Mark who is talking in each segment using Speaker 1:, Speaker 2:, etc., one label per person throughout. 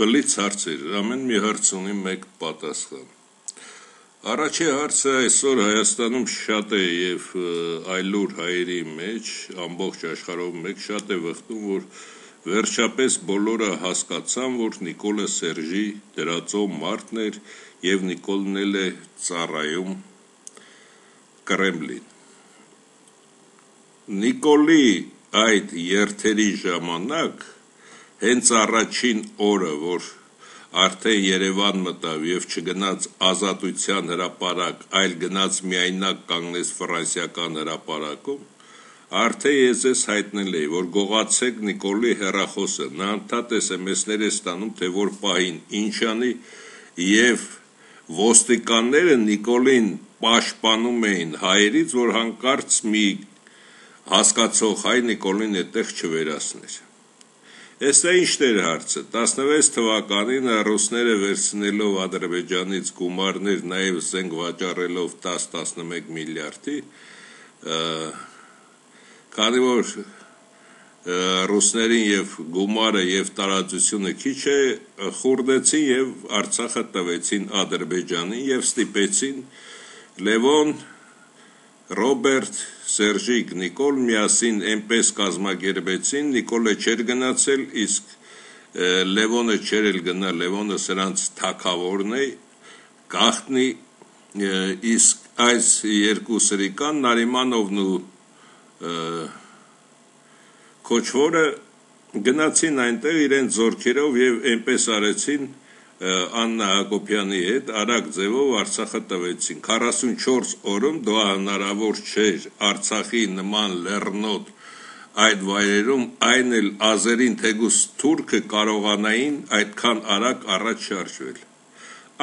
Speaker 1: բլից հարցեր, ամեն մի հարց ունի մեկ պատասխան։ Առաջի հարցը այսօր Հայաստանում շատ է եւ այլուր հայերի մեջ, ամբողջ աշխարհով մեկ շատ է վխտում, որ վերջապես բոլորը հասկացան, որ Նիկոլը Սերժի դրածո մարդն էր եւ Նիկոլն էլ է ծառայում Կրեմլին։ Նիկոլի այդ երթերի ժամանակ հենց առաջին օրը, որ արդեն Երևան մտավ եւ չգնաց Ազատության հրապարակ, այլ գնաց միայնակ կանգնեց ֆրանսիական հրապարակում, արդեն ես ես հայտնել էի, որ գողացեք Նիկոլի հերախոսը, նա ընդհատ SMS-ներ է ստանում, թե որ պահին ինչանի եւ ոստիկանները Նիկոլին պաշտպանում էին հայերից, որ հանկարծ մի հասկացող հայ Նիկոլին այդտեղ չվերացներ։ Էստա ինչն էր հարցը. 16 թվականին ռուսները վերցնելով Ադրբեջանից գումարներ նաև զենք վաճառելով 10-11 միլիարդի քանի որ ռուսներին եւ գումարը եւ տարածությունը քիչ է խուրդեցին եւ Արցախը տվեցին Ադրբեջանին եւ ստիպեցին Լևոն Ռոբերտ, Սերժիկ, Նիկոլ միասին այնպես կազմակերպեցին, Նիկոլը չէր գնացել, իսկ Լևոնը չէր էլ գնա, Լևոնը սրանց թակավորն է, գախտնի, իսկ այս երկու սրիկան Նարիմանովն ու Քոչվորը գնացին այնտեղ իրենց զորքերով եւ այնպես արեցին, Աննա Հակոբյանի հետ արագ ձևով Արցախը տվեցին 44 օրում դա հնարավոր չէր Արցախի նման լեռնոտ այդ վայրերում այն էլ ազերին թեգուս թուրքը կարողանային այդքան արագ առաջ շարժվել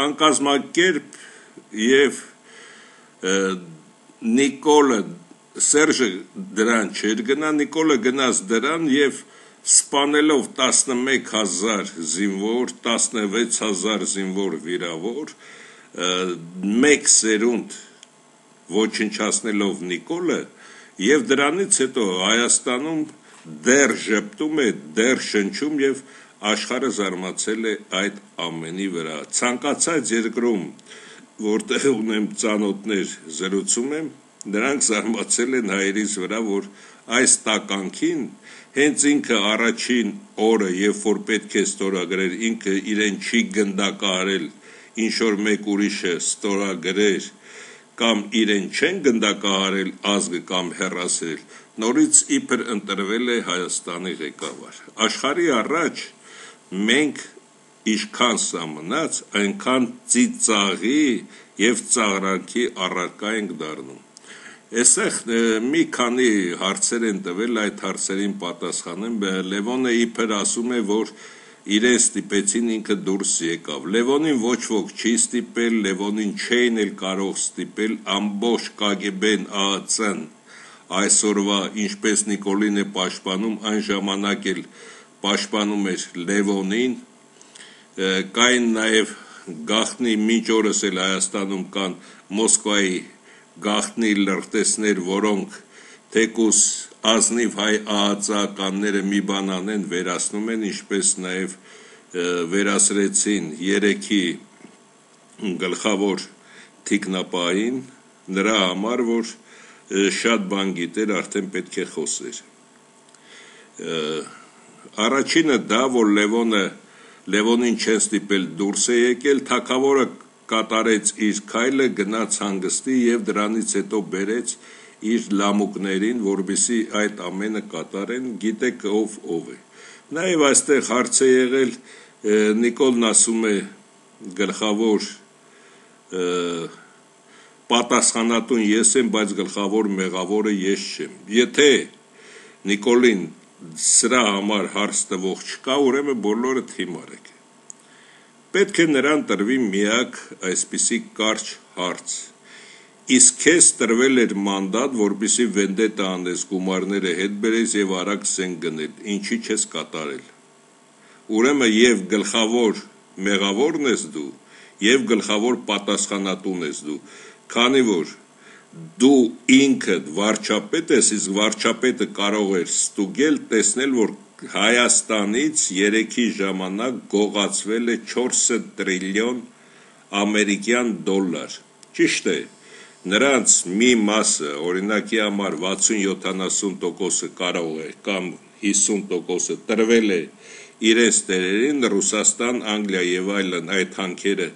Speaker 1: անկազմակերպ եւ Նիկոլը Սերժը դրան չէր գնա Նիկոլը գնաց դրան եւ սպանելով 11000 զինվոր, 16000 զինվոր վիրավոր, մեկ սերունդ ոչնչացնելով Նիկոլը եւ դրանից հետո Հայաստանում դեռ ճպտում է, դեռ շնչում եւ աշխարհը զարմացել է այդ ամենի վրա։ Ցանկացած երկրում, որտեղ ունեմ ծանոթներ, զրուցում եմ, նրանք զարմացել են հայերից վրա, որ այս տականքին հենց ինքը առաջին օրը, երբ որ պետք է ստորագրեր, ինքը իրեն չի գնդակահարել, ինչ որ մեկ ուրիշը ստորագրեր կամ իրեն չեն գնդակահարել ազգը կամ հերասել, նորից իբր ընտրվել է Հայաստանի ղեկավար։ Աշխարհի առաջ մենք ինչքան սամնած, այնքան ծիծաղի եւ ծաղրանքի առարկա ենք դառնում։ Այստեղ մի քանի հարցեր են տվել, այդ հարցերին պատասխանեմ, Լևոնը իբր ասում է, որ իրեն ստիպեցին ինքը դուրս եկավ։ Լևոնին ոչ ոք չի ստիպել, Լևոնին չէին էլ կարող ստիպել ամբողջ KGB-ն ԱԱՑ-ն այսօրվա ինչպես Նիկոլին է պաշտպանում, այն ժամանակ էլ պաշտպանում էր Լևոնին, կային նաև գախնի մինչ օրս էլ Հայաստանում կան Մոսկվայի գախնի լրտեսներ, որոնք թեկուս ազնիվ հայ ԱԱԾ-ականները մի բան անեն, վերացնում են, ինչպես նաև վերասրեցին երեքի գլխավոր թիկնապային նրա համար, որ շատ բան գիտեր, արդեն պետք է խոսեր։ Առաջինը դա, որ Լևոնը Լևոնին չեն ստիպել դուրս է եկել, թակավորը կատարեց իր քայլը, գնաց հանգստի եւ դրանից հետո բերեց իր լամուկներին, որբիսի այդ ամենը կատարեն, գիտեք ով ով է։ Նաեւ այստեղ հարց է եղել Նիկոլն ասում է գլխավոր պատասխանատուն ես եմ, բայց գլխավոր մեղավորը ես չեմ։ Եթե Նիկոլին սրա համար հարց տվող չկա, ուրեմն բոլորը թիմար եք։ Պետք է նրան տրվի միակ այսպիսի կարճ հարց։ Իսկ քեզ տրվել էր մանդատ, որպիսի վենդետա անես, գումարները հետ բերես եւ արագ սեն գնել։ Ինչի չես կատարել։ Ուրեմն եւ գլխավոր մեղավորն ես դու, եւ գլխավոր պատասխանատուն ես դու, քանի որ դու ինքդ վարչապետ ես, իսկ վարչապետը կարող էր ստուգել, տեսնել, որ Հայաստանից 3-ի ժամանակ գողացվել է 4 տրիլիոն ամերիկյան դոլար։ Ճիշտ է, նրանց մի մասը, օրինակի համար 60-70%-ը կարող է կամ 50%-ը տրվել է իրենց տերերին Ռուսաստան, Անգլիա եւ այլն այդ հանքերը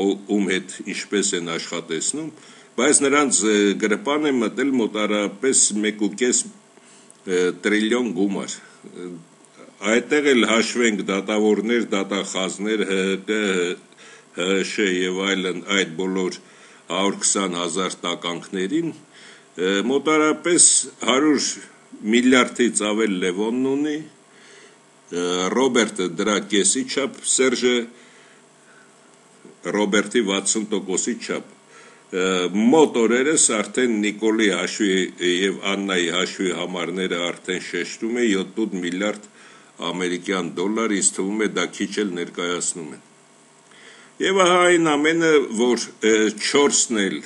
Speaker 1: ում հետ ինչպես են աշխատեցնում, բայց նրանց գրպան է մտել մոտարապես 1.5 տրիլիոն գումար այդտեղ էլ հաշվենք դատավորներ, դատախազներ, ՀՀԿ, ՀՇ եւ այլն այդ բոլոր 120 հազար տականքներին մոտարապես 100 միլիարդից ավել Լևոնն ունի, Ռոբերտը դրա կեսի չափ, Սերժը Ռոբերտի 60%-ի չափ մոտ օրերս արդեն Նիկոլի հաշվի եւ Աննայի հաշվի համարները արդեն շեշտում է 7 միլիարդ ամերիկյան դոլար, ինձ թվում է դա քիչ էլ ներկայացնում են։ Եվ ահա այն ամենը, որ 4-ն էլ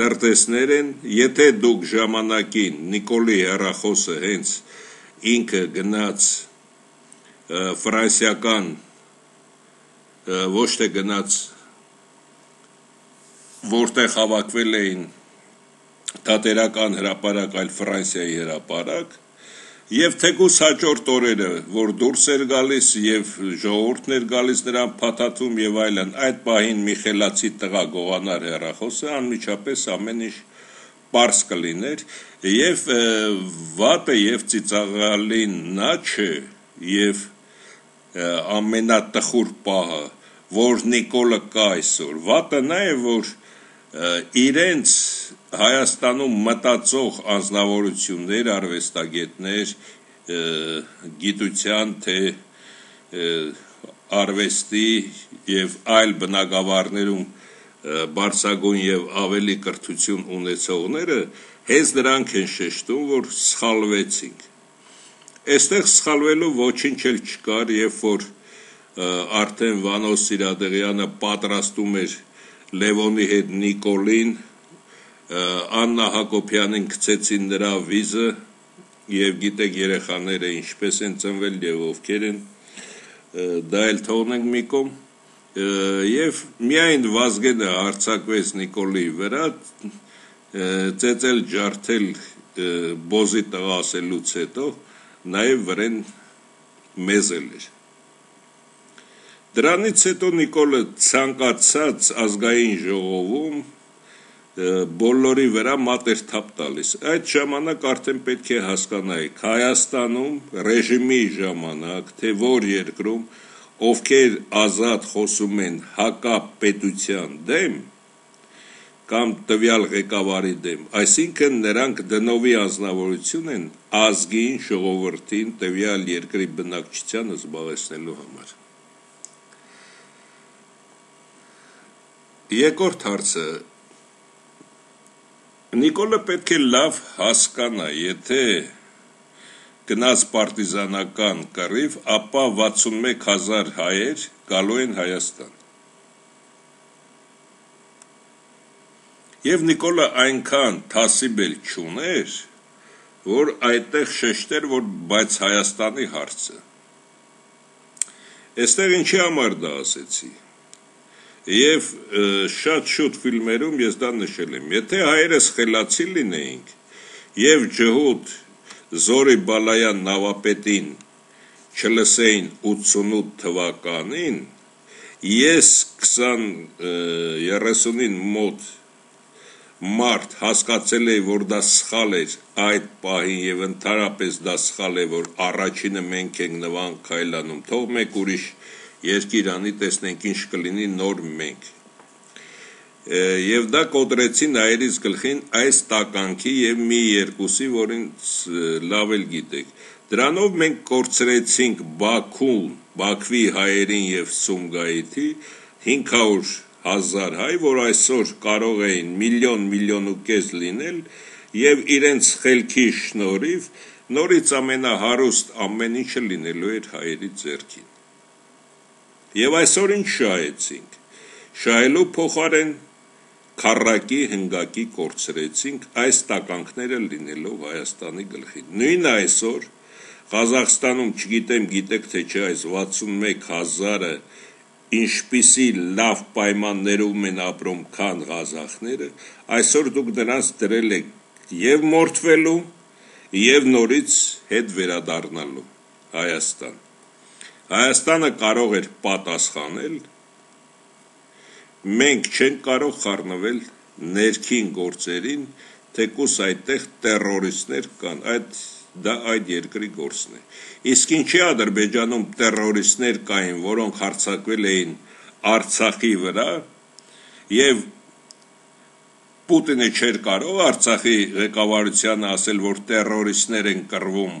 Speaker 1: լրտեսներ են, եթե դուք ժամանակին Նիկոլի հերախոսը հենց ինքը գնաց ֆրանսիական ոչ թե գնաց որտեղ հավաքվել էին թատերական հրապարակ, այլ Ֆրանսիայի հրապարակ, Եվ թեկուս հաջորդ օրերը, որ դուրս էր գալիս եւ ժողովուրդն էր գալիս նրան փաթաթում եւ այլն, այդ պահին Միխելացի տղա գողանար հերախոսը անմիջապես ամեն ինչ པարս կլիներ եւ վատը եւ ծիծաղալին նա չէ եւ ամենատխուր պահը որ Նիկոլը կա այսօր վատը նա է որ իրենց Հայաստանում մտածող անznավորություններ, արվեստագետներ, գիտության թե արվեստի եւ այլ բնակավարներում բարձագույն եւ ավելի կրթություն ունեցողները հենց նրանք են շեշտում, որ սխալվեցինք։ Այստեղ սխալվելու ոչինչ էլ չկար, երբ որ արդեն Վանո Սիրադեղյանը պատրաստում էր Լևոնի հետ Նիկոլին, Աննա Հակոբյանին գցեցին նրա վիզը եւ գիտեք երեխաները ինչպես են ծնվել եւ ովքեր են դա էլ թողնենք մի կողմ եւ միայն Վազգենը հարցակվեց Նիկոլի վրա ծեծել ջարդել բոզի տղա ասելուց հետո նաեւ վրեն մեզել էր Դրանից հետո Նիկոլը ցանկացած ազգային ժողովում բոլորի վրա մատեր թափ տալիս։ Այդ ժամանակ արդեն պետք է հասկանայիք Հայաստանում ռեժիմի ժամանակ, թե որ երկրում ովքեր ազատ խոսում են հակապետության դեմ կամ տվյալ ղեկավարի դեմ, այսինքն նրանք դնովի անznավորություն են ազգին, ժողովրդին, տվյալ երկրի բնակչությանը զբաղեցնելու համար։ Երկրորդ հարցը. Նիկոլը պետք է լավ հասկանա, եթե գնաց պարտիզանական կռիվ, ապա 61000 հայեր գալու են Հայաստան։ Եվ Նիկոլը այնքան թասիբել չուներ, որ այդտեղ շեշտեր, որ բայց Հայաստանի հարցը։ Այստեղ ինչի համար դա ասեցի եւ շատ շուտ ֆիլմերում ես դա նշել եմ. Եթե հայերս խելացի լինեինք եւ ջհուդ Զորի Բալայան նավապետին չլսեին 88 թվականին ես 20 30-ին մոտ մարդ հասկացել էի որ դա սխալ էր այդ պահին եւ ընդհանրապես դա սխալ է որ առաջինը մենք ենք նվան քայլանում թող մեկ ուրիշ երկիր անի տեսնենք ինչ կլինի նոր մենք եւ դա կոտրեցին այրից գլխին այս տականքի եւ մի երկուսի որին լավ էլ գիտեք դրանով մենք կորցրեցինք Բաքուն Բաքվի հայերին եւ Սումգայիթի 500 հազար հայ, որ այսօր կարող էին միլիոն, միլիոն ու կես լինել եւ իրենց խելքի շնորհիվ նորից ամենահարուստ ամեն ինչը լինելու էր հայերի ձեռքին։ Եվ այսօր ինչ շահեցինք։ Շահելու փոխարեն քարակի հնգակի կորցրեցինք այս տականքները լինելով Հայաստանի գլխին։ Նույնը այսօր Ղազախստանում չգիտեմ, գիտեք թե չէ, այս 61000-ը ինչպիսի լավ պայմաններում են ապրում քան ղազախները, այսօր դուք նրանց դրել եք եւ մորթվելու եւ նորից հետ վերադառնալու Հայաստան։ Հայաստանը կարող էր պատասխանել մենք չենք կարող խառնվել ներքին գործերին, թեկուս այդտեղ terroristներ կան, այդ դա այդ երկրի գործն է։ Իսկ ինչի Ադրբեջանում terroristներ կային, որոնք հարձակվել էին Արցախի վրա եւ Պուտինը չէր կարող Արցախի ղեկավարությանը ասել, որ terroristներ են կռվում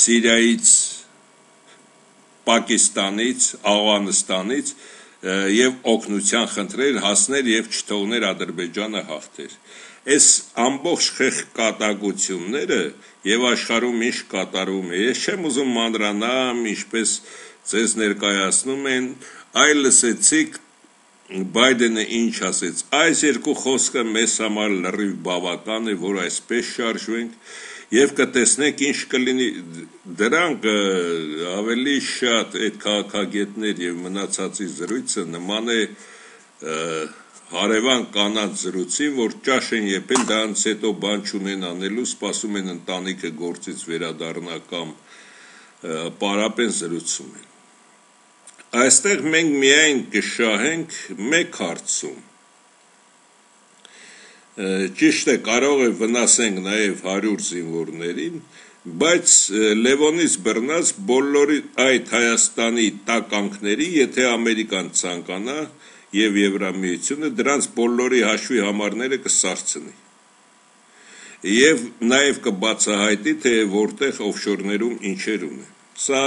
Speaker 1: Սիրիայից, Պակիստանից, Աֆղանստանից եւ օգնության խնդրեր հասներ եւ չթողներ Ադրբեջանը հաղթեր։ Այս ամբողջ խեղկատակությունները եւ աշխարհում ինչ կատարում է, ես չեմ ուզում մանրանամ, ինչպես ձեզ ներկայացնում են, այլ լսեցիք Բայդենը ինչ ասեց։ Այս երկու խոսքը մեզ համար լրիվ բավական է, որ այսպես շարժվենք եւ կտեսնեք ինչ կլինի դրանք ավելի շատ այդ քաղաքագետներ եւ մնացածի զրույցը նման է հարևան կանանց զրույցին, որ ճաշ են եփել, դրանց հետո բան չունեն անելու, սպասում են ընտանիքը գործից վերադառնա կամ պարապեն զրուցում են այստեղ մենք միայն կշահենք մեկ հարցում ճիշտ է կարող է վնասենք նաև 100 զինվորներին բայց Լևոնից բռնած բոլորի այդ Հայաստանի տականքների եթե ամերիկան ցանկանա եւ Եվրամիությունը դրանց բոլորի հաշվի համարները կսարցնի եւ նաեւ կբացահայտի թե որտեղ օֆշորներում ինչեր ունեն սա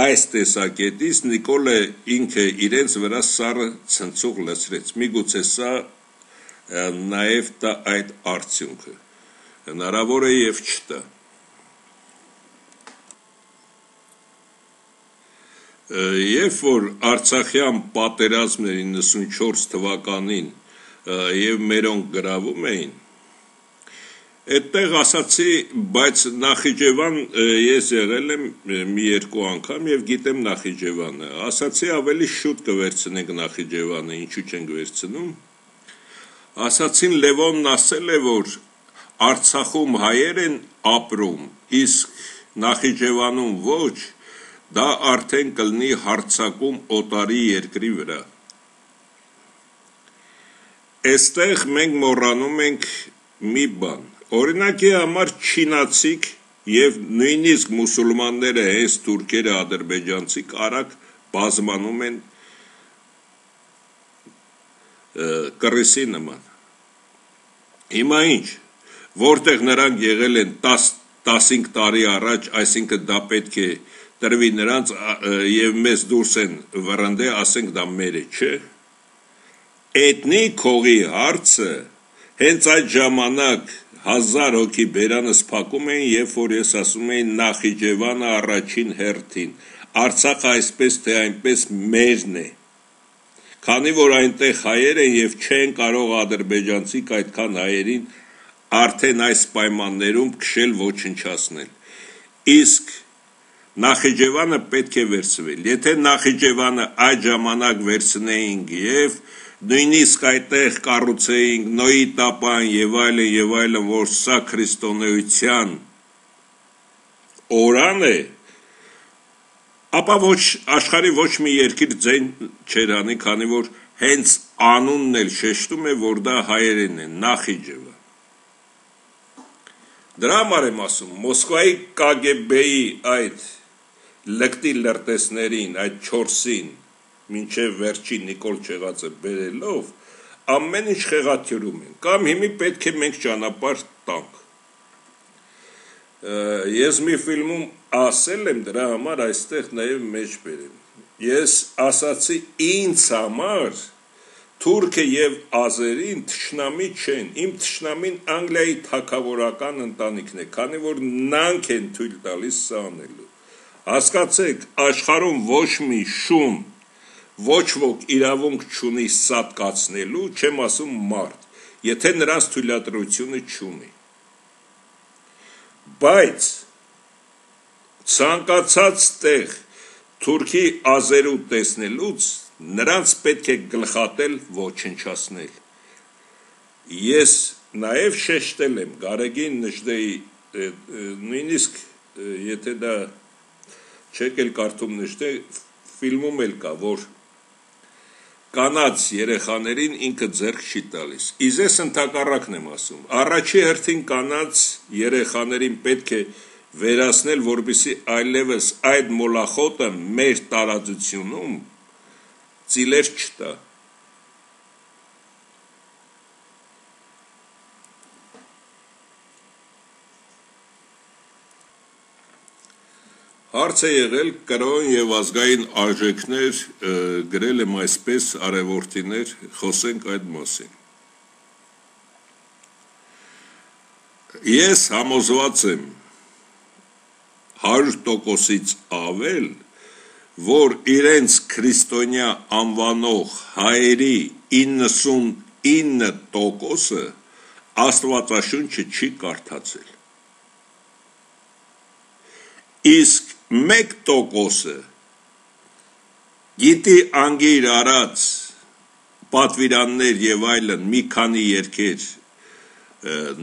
Speaker 1: այս տեսակետից Նիկոլը ինքը իրենց վրա սառը ցնցող լցրեց։ Միգուցե սա նաև դա այդ արդյունքը։ Հնարավոր է եւ չտա։ Երբ որ Արցախյան պատերազմն 94 թվականին եւ մերոնք գրավում էին, Այդտեղ ասացի, բայց Նախիջևան ես եղել եմ մի երկու անգամ եւ գիտեմ Նախիջևանը։ Ասացի ավելի շուտ կվերցնենք Նախիջևանը, ինչու չենք վերցնում։ Ասացին Լևոնն ասել է, որ Արցախում հայեր են ապրում, իսկ Նախիջևանում ոչ, դա արդեն կլինի հարցակում օտարի երկրի վրա։ Այստեղ մենք մոռանում ենք մի բան. Օրինակի համար չինացիք եւ նույնիսկ մուսուլմանները, հենց թուրքերը, ադրբեջանցիք արագ բազմանում են կռիսի նման։ Հիմա ինչ, որտեղ նրանք եղել են 10 15 տարի առաջ, այսինքն դա պետք է տրվի նրանց եւ մեզ դուրս են վռնդե, ասենք դա մեր է, չէ։ Էթնիկ հողի հարցը հենց այդ ժամանակ հազար հոգի բերանս փակում էին, երբ որ ես ասում էի Նախիջևանը առաջին հերթին։ Արցախը այսպես թե այնպես մերն է։ Քանի որ այնտեղ հայեր են եւ չեն կարող ադրբեջանցիք այդքան հայերին արդեն այս պայմաններում քշել ոչնչացնել։ Իսկ Նախիջևանը պետք է վերցվել։ Եթե Նախիջևանը այդ ժամանակ վերցնեինք եւ նույնիսկ այդտեղ կառուցեինք Նոյի տապան եւ այլն եւ այլն, որ սա քրիստոնեության օրան է, ապա ոչ աշխարի ոչ մի երկիր ձեն չեր անի, քանի որ հենց անունն էլ շեշտում է, որ դա հայերեն է, Նախիջևը։ Դրա համար եմ ասում, Մոսկվայի KGB-ի այդ լկտի լրտեսներին, այդ 4-ին մինչև վերջին Նիկոլ Չեղածը բերելով ամեն ինչ խեղաթյուրում են կամ հիմի պետք է մենք ճանապարհ տանք ես մի ֆիլմում ասել եմ դրա համար այստեղ նաև մեջ բերեմ ես ասացի ինձ համար Թուրքը եւ Ազերին ճշնամի չեն։ Իմ ճշնամին Անգլիայի թակավորական ընտանիքն է, քանի որ նրանք են թույլ տալիս սա անելու։ Հասկացեք, աշխարհում ոչ մի շուն ոչ ոք իրավունք չունի սատկացնելու, չեմ ասում մարդ, եթե նրանց թույլատրությունը չունի։ Բայց ցանկացած տեղ թուրքի ազերու տեսնելուց նրանց պետք է գլխատել ոչնչացնել ես նաև շեշտել եմ Գարեգին Նժդեի նույնիսկ եթե դա չեք էլ կարդում Նժդե ֆիլմում էլ կա որ կանած երեխաներին ինքը ձեռք չի տալիս։ Իզես ընդհակառակն եմ ասում։ Առաջի հերթին կանած երեխաներին պետք է վերացնել, որբիսի այլևս այդ մոլախոտը մեր տարածությունում ծիլեր չտա։ Հարց է եղել կրոն եւ ազգային արժեքներ գրել եմ այսպես արևորտիներ խոսենք այդ մասին Ես համոզված եմ 100%-ից ավել, որ իրենց քրիստոնյա անվանող հայերի 99%-ը Աստվածաշունչը չի կարդացել։ Իսկ 1%-ը գիտի անգիր արած պատվիրաններ եւ այլն մի քանի երկեր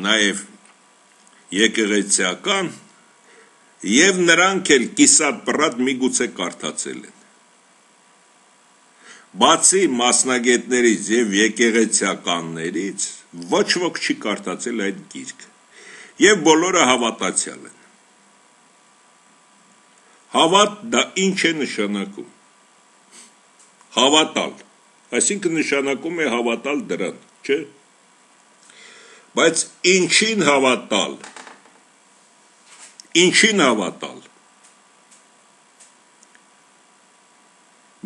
Speaker 1: նաեւ եկեղեցիական եւ նրանք էլ կիսատ պրատ միգուցե կարդացել են բացի մասնագետներից եւ եկեղեցիականներից ոչ ոք չի կարդացել այդ գիրքը եւ բոլորը հավատացյալ են Հավատ դա ինչ է նշանակում։ Հավատալ։ Այսինքն նշանակում է հավատալ դրան, չէ՞։ Բայց ինչին հավատալ։ Ինչին հավատալ։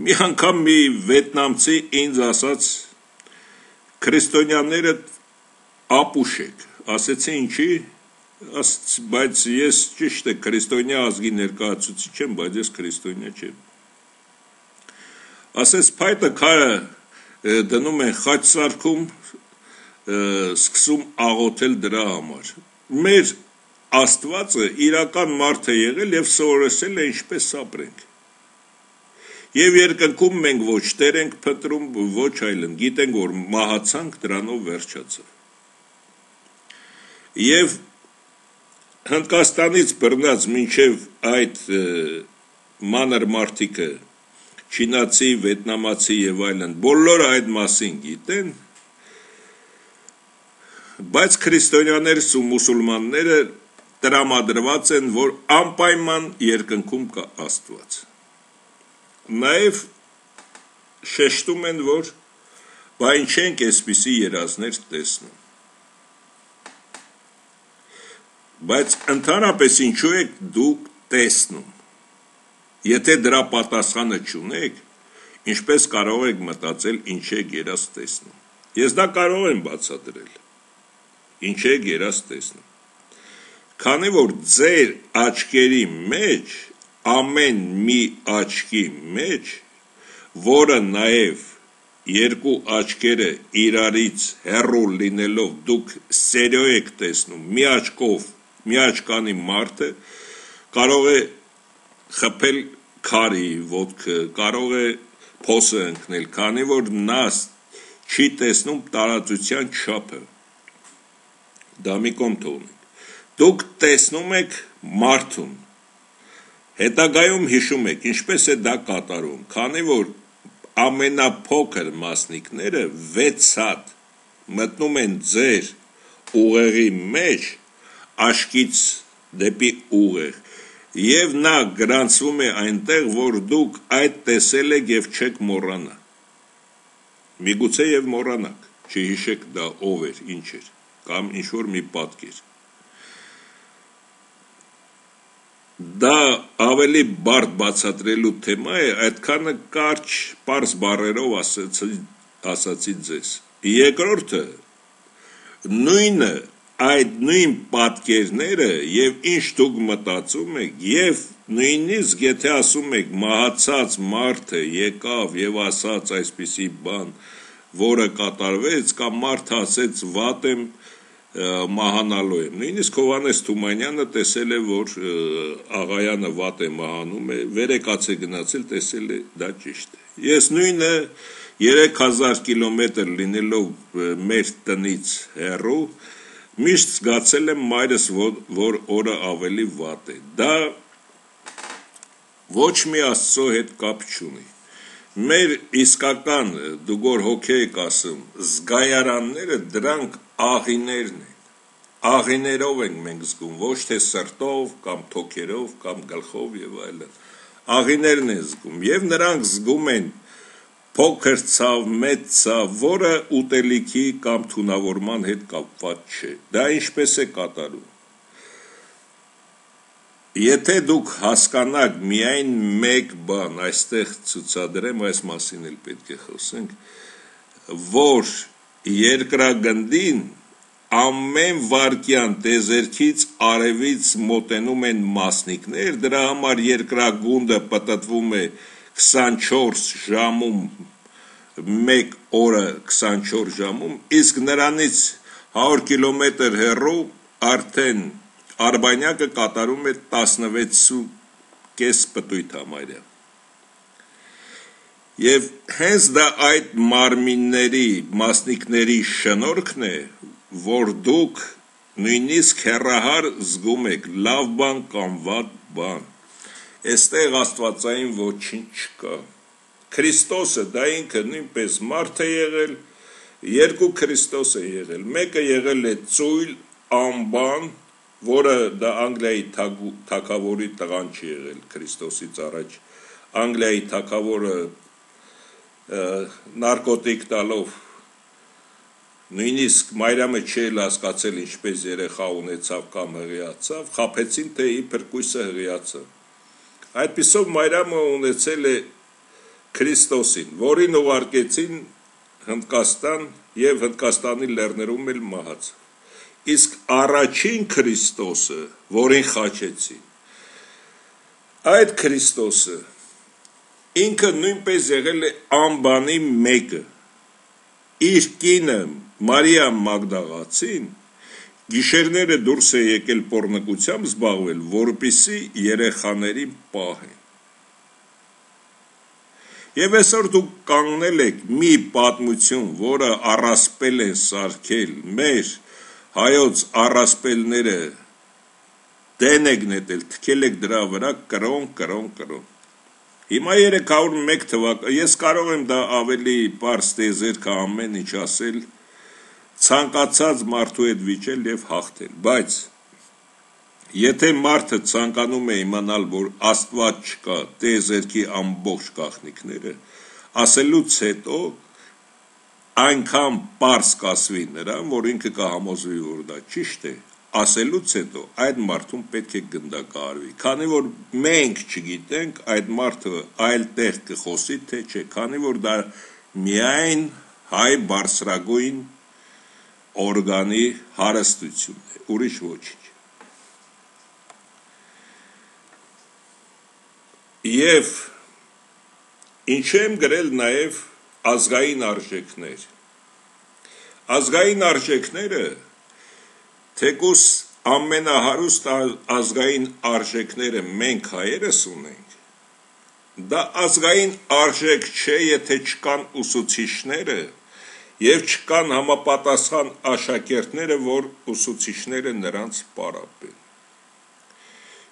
Speaker 1: Մի անգամ մի վետնամցի ինձ ասաց քրիստոնյաները ապուշ եք, ասեցի ինչի, բայց ես ճիշտ է քրիստոնյա ազգի ներկայացուցիչ եմ, բայց ես քրիստոնյա չեմ։ Ասես փայտը քարը դնում են խաչ սարքում, սկսում աղոթել դրա համար։ Մեր Աստվածը իրական մարդ է եղել եւ սովորեցել է ինչպես ապրենք։ Եվ երկնքում մենք ոչ տեր ենք փնտրում, ոչ այլն, գիտենք որ մահացանք դրանով վերջացավ։ Եվ Հնդկաստանից բռնած մինչև այդ մանր մարդիկը չինացի, վետնամացի եւ այլն բոլորը այդ մասին գիտեն բայց քրիստոնյաներս ու մուսուլմանները տրամադրված են որ անպայման երկնքում կա Աստված նաև շեշտում են որ բայն չենք այսպիսի երազներ տեսնում Բայց ընդհանրապես ինչու եք դուք տեսնում։ Եթե դրա պատասխանը չունեք, ինչպես կարող եք մտածել ինչ եք երաս տեսնում։ Ես դա կարող եմ բացատրել։ Ինչ եք երաս տեսնում։ Քանի որ ձեր աչքերի մեջ ամեն մի աչքի մեջ, որը նաև երկու աչքերը իրարից հեռու լինելով դուք սերյո եք տեսնում մի աչքով մի աչկանի մարդը կարող է խփել քարի ոտքը, կարող է փոսը ընկնել, քանի որ նա չի տեսնում տարածության չափը։ Դա մի կողմ թողնենք։ Դուք տեսնում եք մարդուն։ Հետագայում հիշում եք, ինչպես է դա կատարում, քանի որ ամենափոքր մասնիկները 6 հատ մտնում են ձեր ուղեղի մեջ աշկից դեպի ուղեղ եւ նա գրանցվում է այնտեղ որ դուք այդ տեսել եք եւ չեք մոռանա միգուցե եւ մոռանաք չհիշեք դա ով էր ինչ էր կամ ինչ որ մի պատկեր դա ավելի բարդ բացատրելու թեմա է այդքանը կարճ པարզ բառերով ասացի ասացի ձեզ երկրորդը նույնը այդ նույն պատկերները եւ ինչ դուք մտածում եք եւ նույնիսկ եթե ասում եք մահացած մարդը եկավ եւ ասաց այսպիսի բան, որը կատարվեց կամ մարդը ասեց վատ եմ մահանալու եմ։ Նույնիսկ Հովանես Թումանյանը տեսել է, որ աղայանը վատ է մահանում է, վերեկացե գնացել, տեսել է դա ճիշտ է։ Ես նույնը 3000 կիլոմետր լինելով մեր տնից հեռու միշտ զգացել եմ մայրս, որ, որ օրը ավելի վատ է։ Դա ոչ մի աստծո հետ կապ չունի մեր իսկական դուգոր հոգի եք ասում զգայարանները դրանք աղիներն են աղիներով ենք մենք զգում ոչ թե սրտով կամ թոքերով կամ գլխով եւ այլն աղիներն են զգում եւ նրանք զգում են փոքր ցավ, մեծ ցավ, որը ուտելիքի կամ թունավորման հետ կապված չէ։ Դա ինչպես է կատարում։ Եթե դուք հասկանաք միայն մեկ բան, այստեղ ցուցադրեմ, այս մասին էլ պետք է խոսենք, որ երկրագնդին ամեն վարկյան տեզերքից արևից մոտենում են մասնիկներ, դրա համար երկրագունդը պատտվում է 24 ժամում, մեկ օրը 24 ժամում, իսկ նրանից 100 կիլոմետր հեռու արդեն Արբանյակը կատարում է 16 կես պտույտ համարյա։ Եվ հենց դա այդ մարմինների, մասնիկների շնորքն է, որ դուք նույնիսկ հերահար զգում եք լավ բան կամ վատ բան։ Այստեղ Աստվածային ոչինչ չկա։ Քրիստոսը դա ինքը նույնպես մարդ է եղել, երկու Քրիստոս է եղել։ Մեկը եղել է ծույլ անբան, որը դա Անգլիայի թակավորի տղան չի եղել Քրիստոսից առաջ։ Անգլիայի թակավորը նարկոտիկ տալով նույնիսկ Մայրամը չէր հասկացել ինչպես երեխա ունեցավ կամ հղիացավ, խափեցին թե իբր կույսը հղիացավ։ Այդպիսով Մայրամը ունեցել է Քրիստոսին, որին ուղարկեցին Հնդկաստան եւ Հնդկաստանի լեռներում էլ մահացավ։ Իսկ առաջին Քրիստոսը, որին խաչեցին, այդ Քրիստոսը ինքը նույնպես եղել է անբանի մեկը իր կինը Մարիա Մագդաղացին գիշերները դուրս է եկել pornokությամբ զբաղվել, որպիսի երեխաներին պահեն։ Եվ այսօր դուք կանգնել եք մի պատմություն, որը առասպել են սարքել մեր հայոց առասպելները դեն եք նետել, թքել եք դրա վրա կրոն, կրոն, կրոն։ Հիմա 301 թվական, ես կարող եմ դա ավելի պարզ տեզեր կա ամեն ինչ ասել, ցանկացած մարդու հետ վիճել եւ հաղթել, բայց եթե մարդը ցանկանում է իմանալ, որ Աստված չկա, տեզերքի ամբողջ գաղտնիքները, ասելուց հետո այնքան པարս կասվի նրան, որ ինքը կհամոզվի, որ դա ճիշտ է, ասելուց հետո այդ մարդուն պետք է գնդակահարվի, քանի որ մենք չգիտենք այդ մարդը այլ տեղ կխոսի թե չէ, քանի որ դա միայն հայ բարձրագույն օրգանի հարստությունն է, ուրիշ ոչինչ։ Եվ ինչ եմ գրել նաև ազգային արժեքներ։ Ազգային արժեքները թեկուս ամենահարուստ ազգային արժեքները մենք հայերս ունենք, դա ազգային արժեք չէ, եթե չկան ուսուցիչները, եւ չկան համապատասխան աշակերտները, որ ուսուցիչները նրանց պարապեն։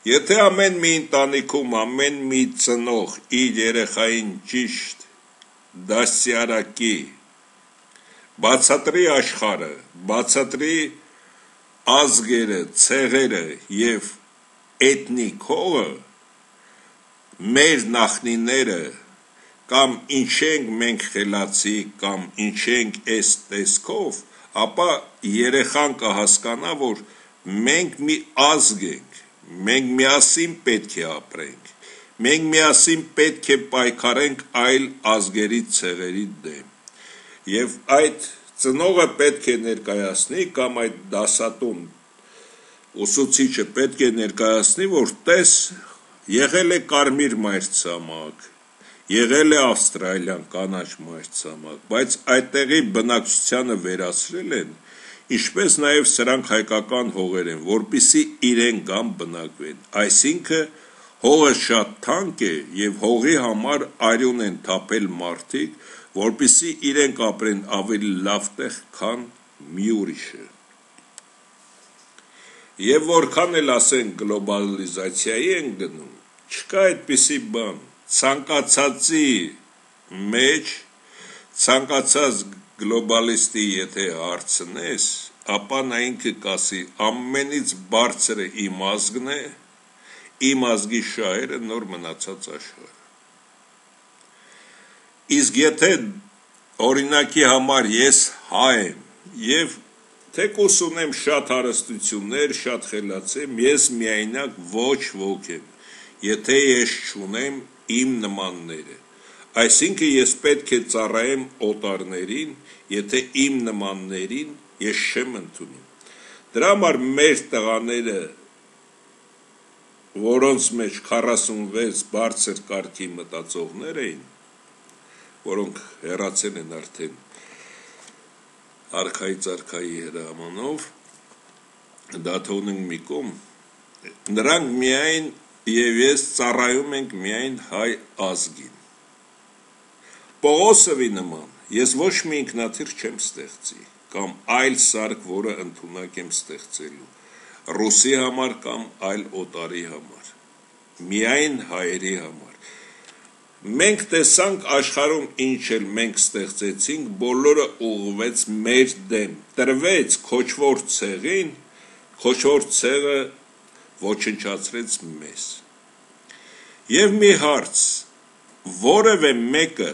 Speaker 1: Եթե ամեն մի ընտանիքում ամեն մի ծնող իր երեխային ճիշտ դասյարակի բացատրի աշխարը, բացատրի ազգերը, ցեղերը եւ էթնիկ հողը մեր նախնիները կամ ինչ ենք մենք խելացի կամ ինչ ենք այս տեսքով, ապա երեխան կհասկանա, որ մենք մի ազգ ենք, մենք միասին պետք է ապրենք, մենք միասին պետք է պայքարենք այլ ազգերի ցեղերի դեմ։ Եվ այդ ծնողը պետք է ներկայացնի կամ այդ դասատուն ուսուցիչը պետք է ներկայացնի, որ տես եղել է կարմիր մայրցամաք, եղել է Ավստրալիան կանաչ մայրցամաք, բայց այդտեղի բնակչությանը վերացրել են Ինչպես նաև սրանք հայկական հողեր են, որpիսի իրեն գամ բնակվեն։ Այսինքն հողը շատ թանկ է եւ հողի համար արյուն են թափել մարդիկ, որpիսի իրենք ապրեն ավելի լավ տեղ, քան մի ուրիշը։ Եվ որքան էլ ասեն գլոբալիզացիայի են գնում, չկա այդպիսի բան։ Ցանկացածի մեջ ցանկացած գլոբալիստի եթե հարցնես, ապա նա ինքը կասի ամենից բարձրը իմ ազգն է, իմ ազգի շահերը նոր մնացած աշխարհ։ Իսկ եթե օրինակի համար ես հայ եմ եւ թեկուս ունեմ շատ հարստություններ, շատ խելացեմ, ես միայնակ ոչ ոք եմ, եթե ես չունեմ իմ նմանները։ Այսինքն ես պետք է ծառայեմ օտարներին, եթե իմ նմաններին ես չեմ ընդունում։ Դրա համար մեր տղաները, որոնց մեջ 46 բարձր կարգի մտածողներ էին, որոնք հեռացել են արդեն արխայից արխայի հրամանով, դա թողնենք մի կողմ, նրանք միայն եւ ես ծառայում ենք միայն հայ ազգին։ Պողոսովի նման Ես ոչ մի ինքնաթիռ չեմ ստեղծի կամ այլ սարք, որը ընդունակ եմ ստեղծելու ռուսի համար կամ այլ օտարի համար միայն հայերի համար մենք տեսանք աշխարհում ինչ էլ մենք ստեղծեցինք բոլորը ուղղվեց մեր դեմ տրվեց քոչվոր ցեղին քոչվոր ցեղը ոչնչացրեց մեզ եւ մի հարց որևէ մեկը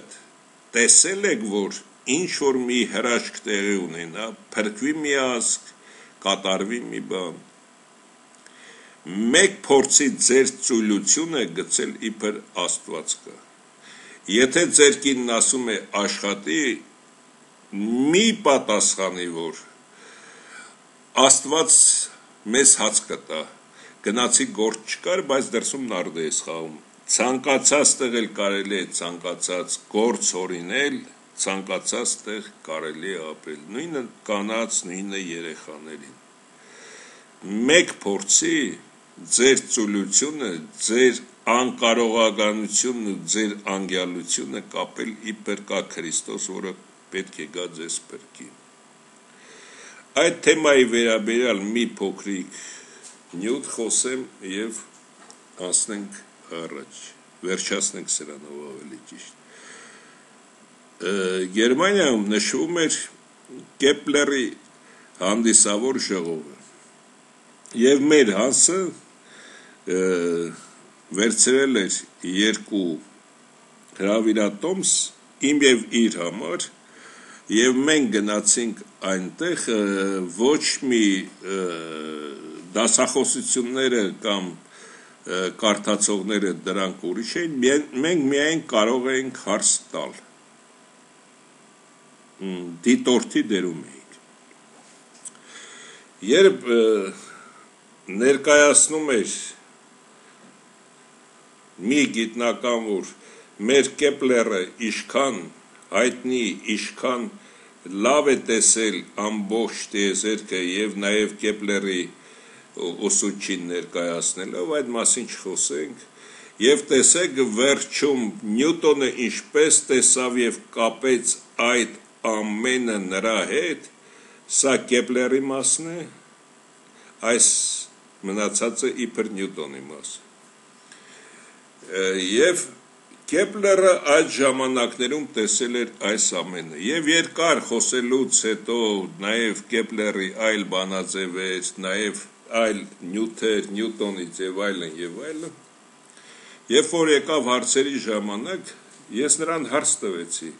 Speaker 1: տեսել եք, որ ինչ որ մի հրաշք տեղի ունենա, փրկվի մի ազգ, կատարվի մի բան։ Մեկ փորձի ձեր ծույլությունը գցել իբր Աստված կա։ Եթե ձեր կինն ասում է աշխատի, մի պատասխանի, որ Աստված մեզ հաց կտա։ Գնացի գործ չկար, բայց դրսում նարդի ես խաղում ցանկացած տեղ էլ կարելի է ցանկացած գործ օրինել, ցանկացած տեղ կարելի է ապրել, նույնը կանած, նույնը երեխաներին։ Մեկ փորձի ձեր ծուլությունը, ձեր անկարողականությունն ու ձեր անգյալությունը կապել իբր կա Քրիստոս, որը պետք է գա ձեզ բրկի։ Այդ թեմայի վերաբերյալ մի փոքրիկ նյութ խոսեմ եւ անցնենք առաջ վերջացնենք սրանով ավելի ճիշտ Գերմանիայում նշվում էր Կեպլերի հանդիսավոր ժողովը եւ մեր հասը վերցրել էր երկու հրավիրատոմս իմ եւ իր համար եւ մենք գնացինք այնտեղ ոչ մի դասախոսությունները կամ կարդացողները դրանք ուրիշ էին, մենք միայն կարող էինք հարց տալ։ Դիտորդի դերում էինք։ Երբ ներկայացնում էր մի գիտնական, որ մեր Կեպլերը իշքան հայտնի, իշքան լավ է տեսել ամբողջ տիեզերքը եւ նաեւ Կեպլերի ուսուցչին ներկայացնելով այդ մասին չխոսենք եւ տեսեք վերջում նյուտոնը ինչպես տեսավ եւ կապեց այդ ամենը նրա հետ սա կեպլերի մասն է այս մնացածը իբր նյուտոնի մաս եւ Կեպլերը այդ ժամանակներում տեսել էր այս ամենը եւ երկար խոսելուց հետո նաեւ Կեպլերի այլ բանաձևեր, նաեւ այլ նյութեր, նյուտոնից եւ այլն եւ այլն։ Երբ որ եկավ հարցերի ժամանակ, ես նրան հարց տվեցի,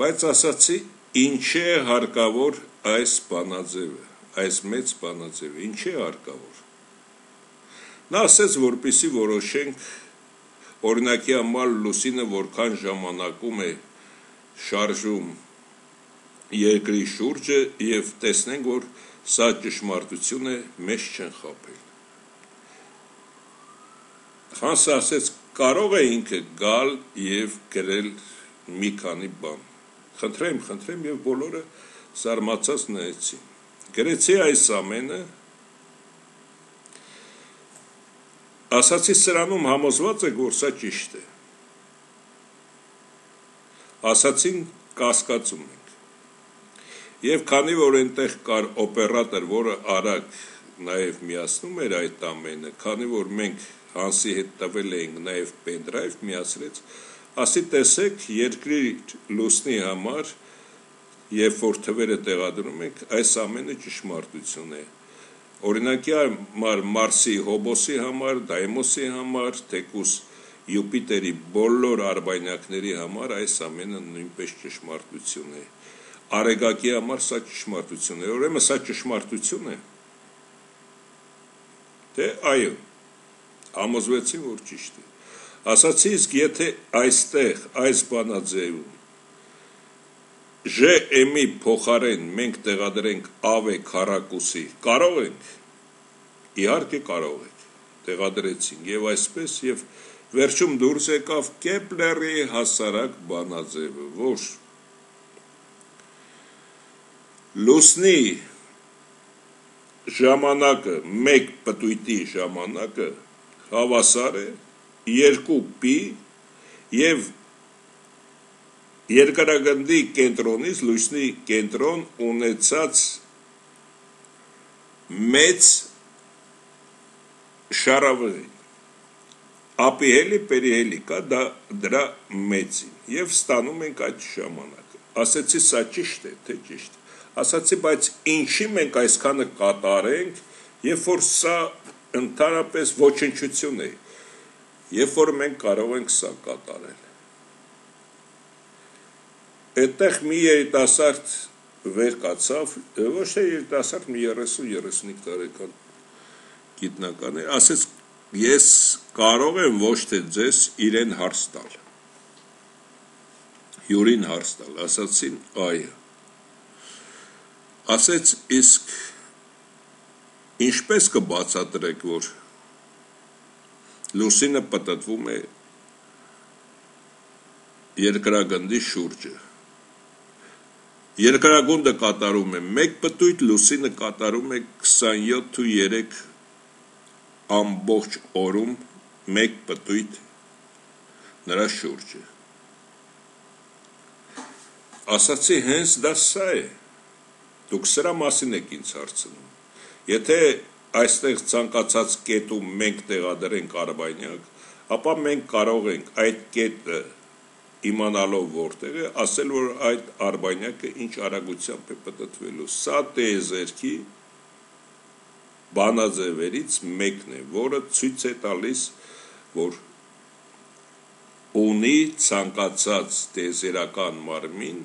Speaker 1: բայց ասացի, ինչ է հարկավոր այս բանաձևը, այս մեծ բանաձևը, ինչ է հարկավոր։ Նա ասեց, որպիսի որոշենք օրինակի համար լուսինը որքան ժամանակում է շարժում երկրի շուրջը եւ տեսնենք, որ Սա ճշմարտություն է, մեզ չեն խապել։ Հանսը ասեց, կարող է ինքը գալ եւ գրել մի քանի բան։ Խնդրեմ, խնդրեմ եւ բոլորը զարմացած նայեցին։ գրեցի այս ամենը ասացի սրանում համոզված եք որ սա ճիշտ է ասացին կասկածում ենք եւ քանի որ այնտեղ կար օպերատոր որը արագ նաեւ միացնում էր այդ ամենը քանի որ մենք հանսի հետ տվել էինք նաեւ պենդրայվ միացրեց ասի տեսեք երկրի լուսնի համար երբ որ թվերը տեղադրում եք, այս ամենը ճշմարտություն է։ Օրինակի համար Մարսի, Հոբոսի համար, Դայմոսի համար, թեկուս Յուպիտերի բոլոր արբանյակների համար այս ամենը նույնպես ճշմարտություն է։ Արեգակի համար սա ճշմարտություն է։ Ուրեմն սա ճշմարտություն է։ Թե այո։ Համոզվեցին, որ ճիշտ է։ Ասացի, իսկ եթե այստեղ այս բանաձևում ԺՄ-ի փոխարեն մենք տեղադրենք ԱՎ քառակուսի, կարող ենք։ Իհարկե կարող ենք։ Տեղադրեցինք եւ այսպես եւ վերջում դուրս եկավ Կեպլերի հասարակ բանաձևը, որ լուսնի ժամանակը 1 պտույտի ժամանակը հավասար է 2 պի եւ երկրագնդի կենտրոնից լույսնի կենտրոն ունեցած մեծ շարավղի ապիհելի պերիհելի կա դա դրա մեծին եւ ստանում ենք այդ ժամանակը ասեցի սա ճիշտ է թե ճիշտ ասացի բայց ինչի մենք այսքանը կատարենք երբ որ սա ընդհանրապես ոչնչություն է երբ որ մենք կարող ենք սա կատարել այդտեղ մի երիտասարդ վեր կացավ, ոչ թե երիտասարդ մի 30-35 տարեկան գիտնական է, ասեց ես կարող եմ ոչ թե ձեզ իրեն հարց տալ։ Յուրին հարց տալ, ասացին այո։ Ասեց իսկ ինչպես կբացատրեք, որ լուսինը պատտվում է երկրագնդի շուրջը Երկրագունդը կատարում է 1 պտույտ, լուսինը կատարում է 27.3 ամբողջ օրում 1 պտույտ նրա շուրջը։ Ասացի հենց դա սա է։ Դուք սրա մասին եք ինձ հարցնում։ Եթե այստեղ ցանկացած կետում մենք տեղադրենք արբանյակ, ապա մենք կարող ենք այդ կետը իմանալով որտեղ է, ասել որ այդ արբանյակը ինչ արագությամբ է պատտվելու։ Սա տեզերքի բանաձևերից մեկն է, որը ցույց է տալիս, որ ունի ցանկացած տեզերական մարմին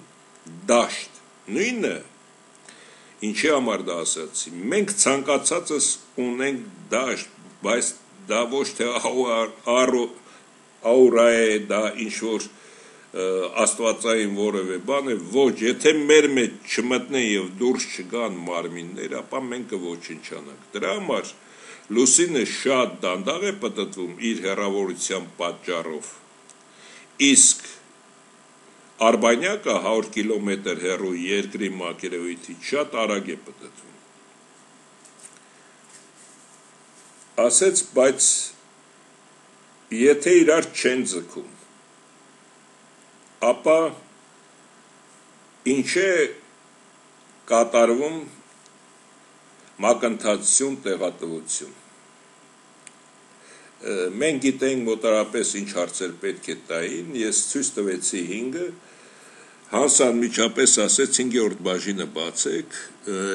Speaker 1: դաշտ։ Նույնը ինչի համար դա ասացի։ Մենք ցանկացածս ունենք դաշտ, բայց դա ոչ թե աուրա է, դա ինչ որ աստվածային որևէ բան է, ոչ, եթե մեր մեջ չմտնեն եւ դուրս չգան մարմիններ, ապա մենք կոչնչանանք։ Դրա համար լուսինը շատ դանդաղ է պատտվում իր հեռավորության պատճառով։ Իսկ Արբանյակը 100 կիլոմետր հեռու երկրի մակերևույթից շատ արագ է պատտվում։ Ասեց, բայց եթե իրար չեն ձգում ապա ինչ է կատարվում մակընթացություն տեղատվություն մենք գիտենք մոտարապես ինչ հարցեր պետք է տային ես ցույց տվեցի 5-ը Հանսան միջապես ասեց 5-րդ բաժինը բացեք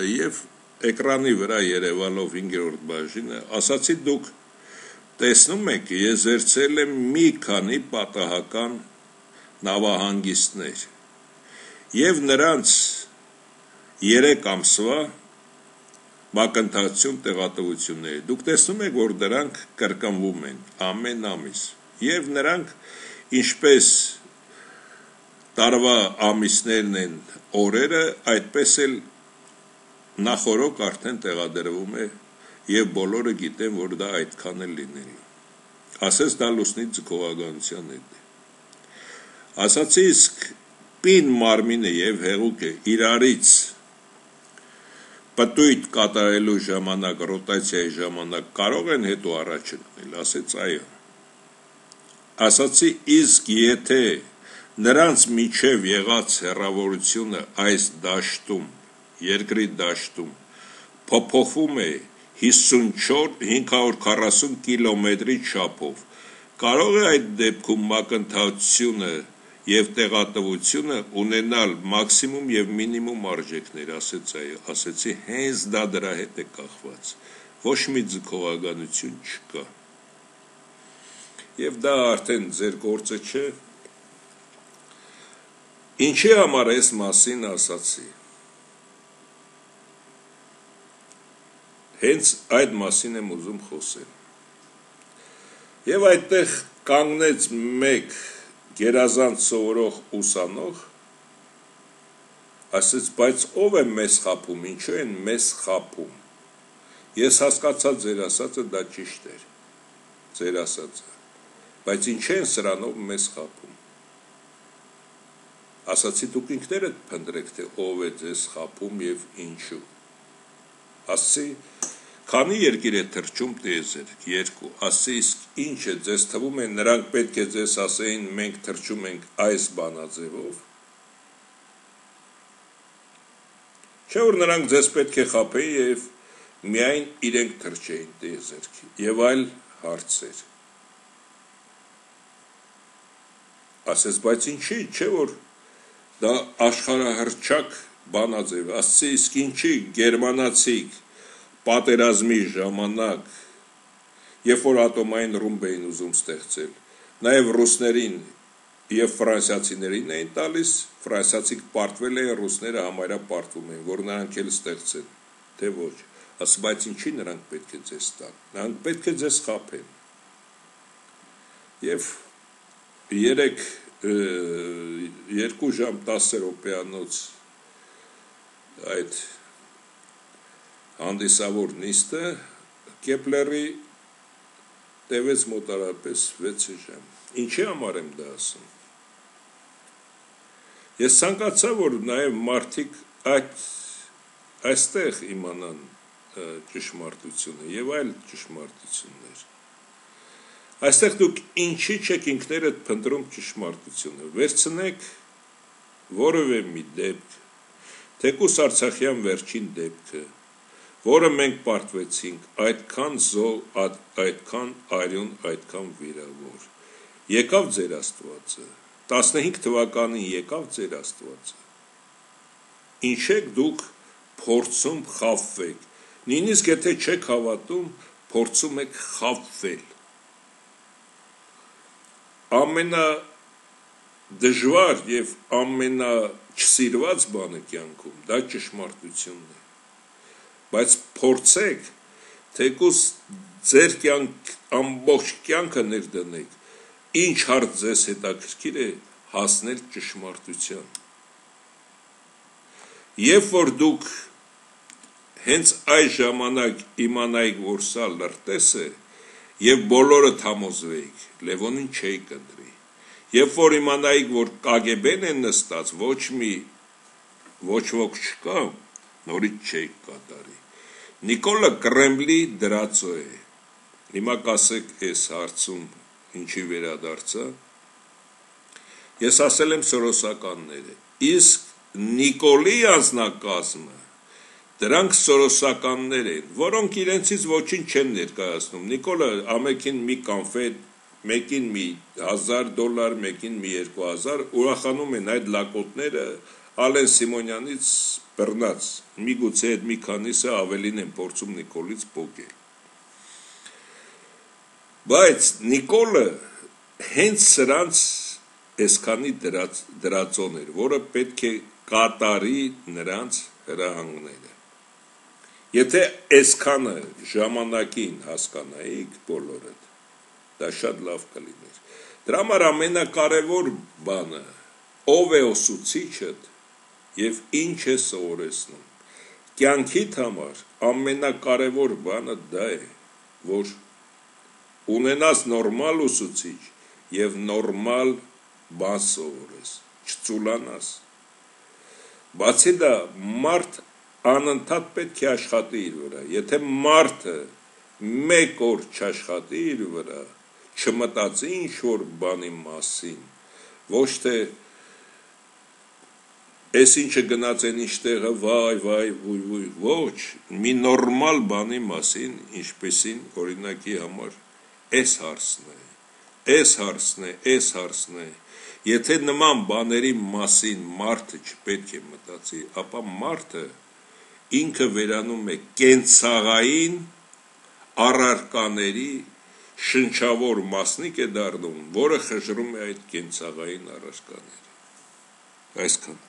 Speaker 1: եւ էկրանի վրա երևալով 5-րդ բաժինը ասացի դուք տեսնում եք ես զերծել եմ մի քանի պատահական նավահանգիստներ եւ նրանց 3 ամսվա մակընթացություն տեղատվությունների դուք տեսնում եք որ դրանք կրկնվում են ամեն ամիս եւ նրանք ինչպես տարվա ամիսներն են օրերը այդպես էլ նախորոք արդեն տեղադրվում է եւ բոլորը գիտեն որ դա այդքան է լինելու ասես դա լուսնի ձգողականության հետ ասացի իսկ պին մարմինը եւ հեղուկը իրարից պտույտ կատարելու ժամանակ, ռոտացիայի ժամանակ կարող են հետո առաջ ընկնել, ասեց այո։ Ասացի իսկ եթե նրանց միջև եղած հերավորությունը այս դաշտում, երկրի դաշտում փոփոխվում է 54 540 կիլոմետրի չափով կարող է այդ դեպքում մակընթացությունը եւ տեղատվությունը ունենալ մաքսիմում եւ մինիմում արժեքներ, ասեց այո, ասեցի հենց դա դրա հետ է կախված։ Ոչ մի ձգողականություն չկա։ Եվ դա արդեն ձեր գործը չէ։ Ինչի համար այս մասին ասացի։ Հենց այդ մասին եմ ուզում խոսել։ Եվ այդտեղ կանգնեց մեկ գերազանց սովորող ուսանող ասեց բայց ով է մեզ խափում ինչու են մեզ խափում ես հասկացա ձեր ասածը դա ճիշտ էր ձեր ասածը բայց ինչ են սրանով մեզ խափում ասացի դուք ինքներդ փնտրեք թե ով է ձեզ խափում եւ ինչու ասացի Քանի երկիր է թրջում տիեզերք։ Երկու։ Ասի իսկ ինչ է ձեզ թվում է նրանք պետք է ձեզ ասեին մենք թրջում ենք այս բանաձևով։ Չէ որ նրանք ձեզ պետք է խափեին եւ միայն իրենք թրջեին տիեզերքի եւ այլ հարցեր։ Ասես բայց ինչի, չէ որ դա աշխարհահռչակ բանաձև, ասցի իսկ ինչի գերմանացիք պատերազմի ժամանակ, երբ որ ատոմային ռումբ էին ուզում ստեղծել, նաև ռուսներին եւ ֆրանսիացիներին էին տալիս, ֆրանսիացիք պարտվել էին, ռուսները համարյա պարտվում էին, որ նրանք էլ ստեղծեն, թե ոչ։ Ասում բայց ինչի նրանք պետք է ձեզ տան։ Նրանք պետք է ձեզ խափեն։ Եվ 3 2 ժամ 10 րոպեանոց այդ հանդիսավոր նիստը Կեպլերի տևեց մոտարապես 6 ժամ։ Ինչի համար եմ դա ասում։ Ես ցանկացա, որ նաև մարդիկ այդ այստեղ իմանան ճշմարտությունը եւ այլ ճշմարտություններ։ Այստեղ դուք ինչի չեք ինքներդ փնտրում ճշմարտությունը։ Վերցնեք որևէ մի դեպք, թեկուս Արցախյան վերջին դեպքը, որը մենք պարտվեցինք, այդքան զոհ, այդքան արյուն, այդքան վիրավոր։ Եկավ ձեր Աստվածը։ 15 թվականին եկավ ձեր Աստվածը։ Ինչ եք դուք փորձում խավվեք։ Նույնիսկ եթե չեք հավատում, փորձում եք խավվել։ Ամենա դժվար եւ ամենա չսիրված բանը կյանքում դա ճշմարտությունն է բայց փորձեք թեկուս ձեր կյանք ամբողջ կյանքը ներդնեք ինչ հարց ձեզ հետաքրքիր է հասնել ճշմարտության երբ որ դուք հենց այս ժամանակ իմանայիք որ սա լրտես է եւ բոլորը համոզվեիք լևոնին չէի կընտրի երբ որ իմանայիք որ կագեբեն են նստած ոչ մի ոչ ոք չկա նորից չէի կատարի Նիկոլը Կրեմլի դրածո է։ Հիմա կասեք այս հարցում ինչի վերադարձա։ Ես ասել եմ սորոսականները։ Իսկ Նիկոլի անձնակազմը դրանք սորոսականներ են, որոնք իրենցից ոչինչ չեն ներկայացնում։ Նիկոլը ամեկին մի կոնֆետ, մեկին մի 1000 դոլար, մեկին մի 2000 ուրախանում են այդ լակոտները Ալեն Սիմոնյանից բռնած միգուցե այդ մի քանիսը ավելին են փորձում Նիկոլից փոկել բայց Նիկոլը հենց սրանց այսքանի դրած դրածոն էր որը պետք է կատարի նրանց հրահանգները եթե այսքանը ժամանակին հասկանայիք բոլորը դա շատ լավ կլիներ դրա համար ամենակարևոր բանը ով է ուսուցիչդ եւ ինչ է սովորեցնում։ Կյանքիդ համար ամենակարևոր բանը դա է, որ ունենաս նորմալ ուսուցիչ եւ նորմալ բան սովորես, չծուլանաս։ Բացի դա մարդ անընդհատ պետք է աշխատի իր վրա։ Եթե մարդը մեկ օր չաշխատի իր վրա, չմտածի ինչ որ բանի մասին, ոչ թե Էս ինչը գնաց են ինչտեղը, վայ, վայ, վույ, վույ, ոչ, մի նորմալ բանի մասին, ինչպեսին օրինակի համար էս հարցն է, էս հարցն է, էս հարցն է, եթե նման բաների մասին մարդը չպետք է մտածի, ապա մարդը ինքը վերանում է կենցաղային առարկաների շնչավոր մասնիկ է դառնում, որը խժռում է այդ կենցաղային առարկաները։ Այսքան